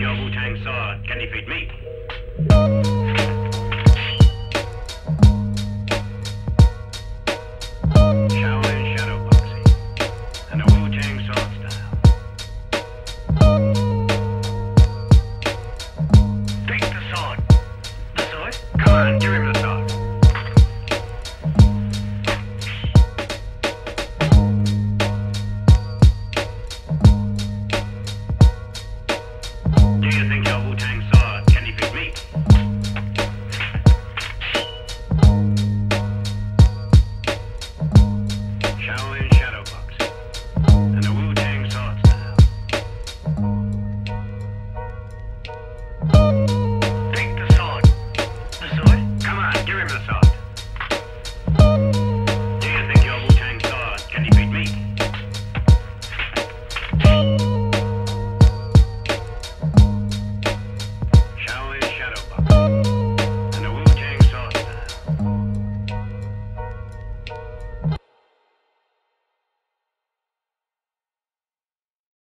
your Wu-Tang sword can defeat me.